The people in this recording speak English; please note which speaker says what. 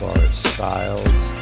Speaker 1: far as styles.